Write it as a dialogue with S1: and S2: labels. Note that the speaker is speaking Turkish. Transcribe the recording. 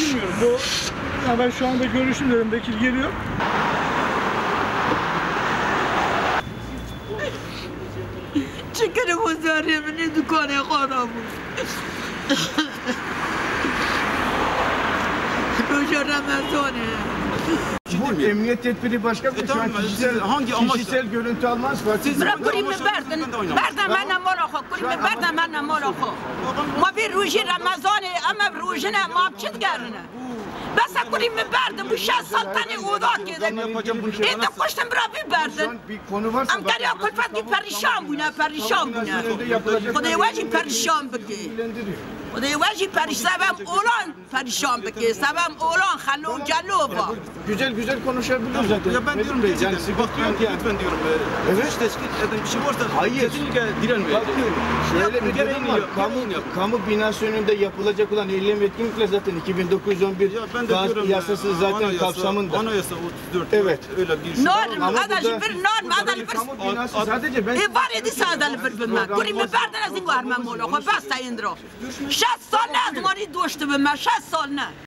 S1: Bilmiyorum bu yani ben şu anda görüşüm dedim Bekir geliyor.
S2: Çıkarım o zarremini dükkanı koramı. Roja Ramazan'ı. رمضانه
S3: Bu emniyet tedbiri başka bir şey.
S4: E tamam,
S3: Şu an kişisel,
S4: siz hangi amaçla-
S3: kişisel görüntü almaz var. Siz
S2: برا
S4: Ama
S2: کلیم
S4: şu-
S2: بردن
S4: ben de oynamam.
S2: بردن من مال خو کلیم بردن من مال خو ما بی روژه Mesela kurim mi berdi bu şen saltani udak yedi.
S3: Ede
S2: kuştum
S3: bira bir
S2: berdi. Antalya kulfati perişan buna perişan buna. Kudaya vajin perişan biki.
S3: Kudaya
S2: vajin perişan sebem şey oğlan perişan biki. Sebem oğlan hallo calo ba.
S3: Güzel güzel konuşabiliyoruz zaten.
S4: Şey ya ben diyorum ki
S3: yani bakıyorum
S4: ki lütfen diyorum. E,
S3: evet.
S4: Hiç teşkil eden bir şey varsa
S3: Hayır.
S4: kesinlikle
S3: direnmeyin. Şöyle bir durum var. Kamu, kamu binası önünde yapılacak olan eylem etkinlikle zaten 2911
S4: ya ben ben
S3: yasası zaten
S4: anayasa,
S3: kapsamında.
S4: Anayasa 34.
S3: Evet.
S4: Öyle bir şey.
S2: Norm, adalı bir
S3: norm,
S2: adalı
S3: bir. Sadece ben.
S2: E var edisi adalı bir bunlar. Kurim berdar az var mı? من مولا خب بس تا این درو شست سال نه از ماری دوشت